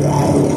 Wow.